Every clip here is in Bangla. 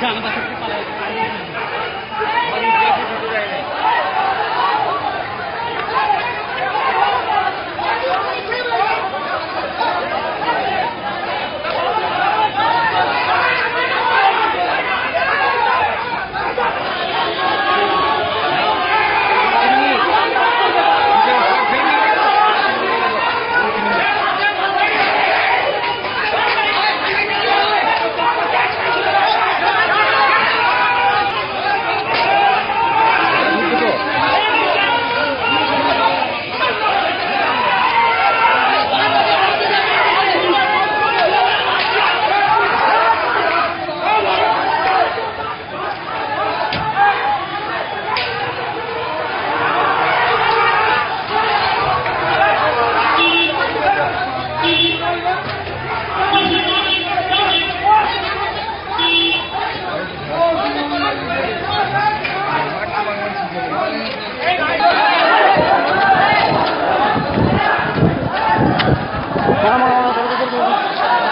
这样다음에첫 째.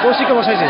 কৌশিকে বসাইছে